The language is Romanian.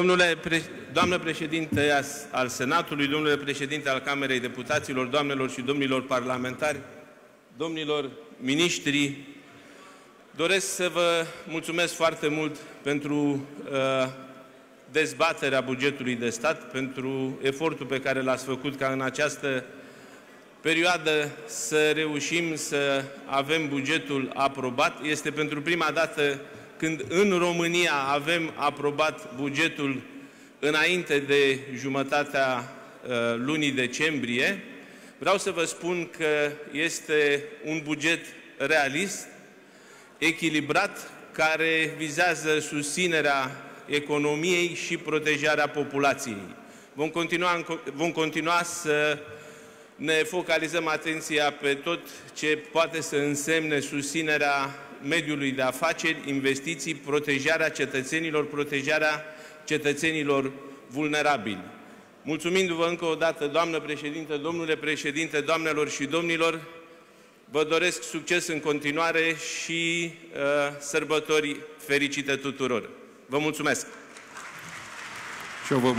Domnule, pre... doamnă președinte al Senatului, domnule președinte al Camerei Deputaților, doamnelor și domnilor parlamentari, domnilor miniștri, doresc să vă mulțumesc foarte mult pentru uh, dezbaterea bugetului de stat, pentru efortul pe care l-ați făcut ca în această perioadă să reușim să avem bugetul aprobat. Este pentru prima dată când în România avem aprobat bugetul înainte de jumătatea uh, lunii decembrie, vreau să vă spun că este un buget realist, echilibrat, care vizează susținerea economiei și protejarea populației. Vom continua, vom continua să ne focalizăm atenția pe tot ce poate să însemne susținerea mediului de afaceri, investiții, protejarea cetățenilor, protejarea cetățenilor vulnerabili. Mulțumindu-vă încă o dată, doamnă președinte, domnule președinte, doamnelor și domnilor, vă doresc succes în continuare și uh, sărbători fericite tuturor. Vă mulțumesc! Și eu vă